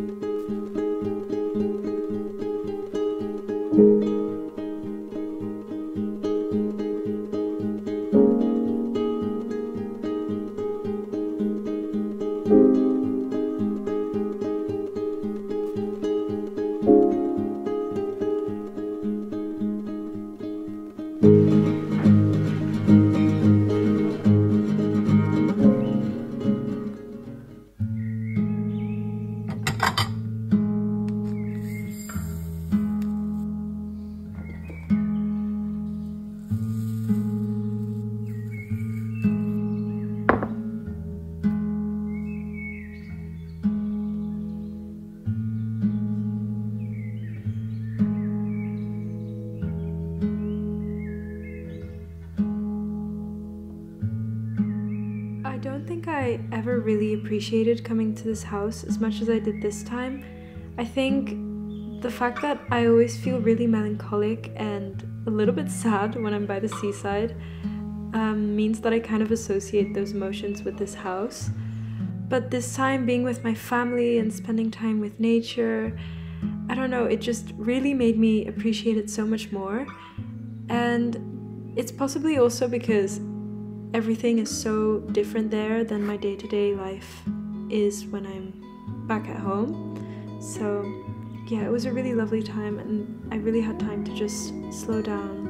I don't think I ever really appreciated coming to this house as much as I did this time. I think the fact that I always feel really melancholic and a little bit sad when I'm by the seaside um, means that I kind of associate those emotions with this house. But this time being with my family and spending time with nature, I don't know, it just really made me appreciate it so much more. And it's possibly also because everything is so different there than my day to day life is when I'm back at home. So, yeah, it was a really lovely time, and I really had time to just slow down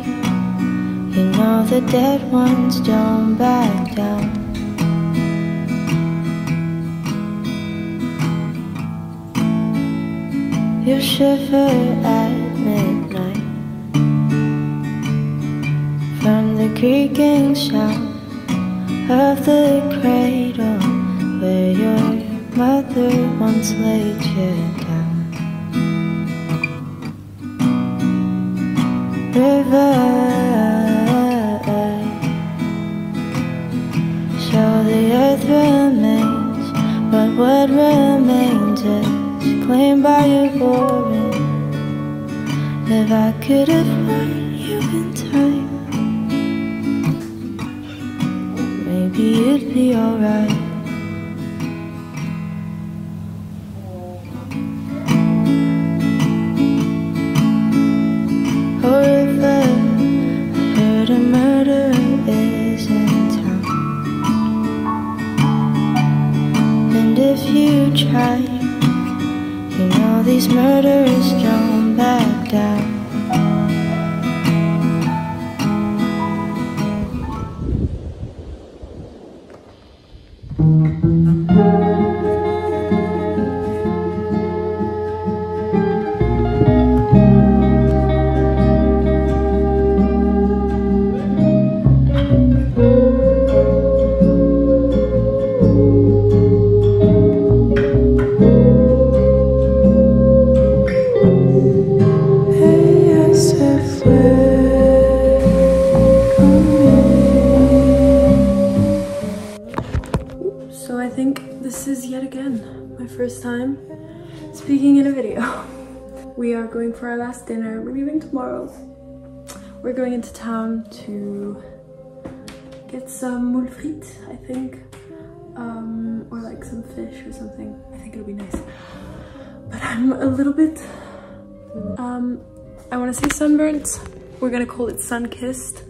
you know the dead ones don't back down. You shiver at midnight from the creaking sound of the cradle where your mother once laid you down. Is claimed by your boring. If I could have known you in time, maybe it'd be alright. Oh, river, I heard a murderer is in town. And if you know these murderers first time speaking in a video. We are going for our last dinner. We're leaving tomorrow. We're going into town to get some moule frites, I think. Um, or like some fish or something. I think it'll be nice. But I'm a little bit, um, I want to say sunburnt. We're gonna call it sun-kissed.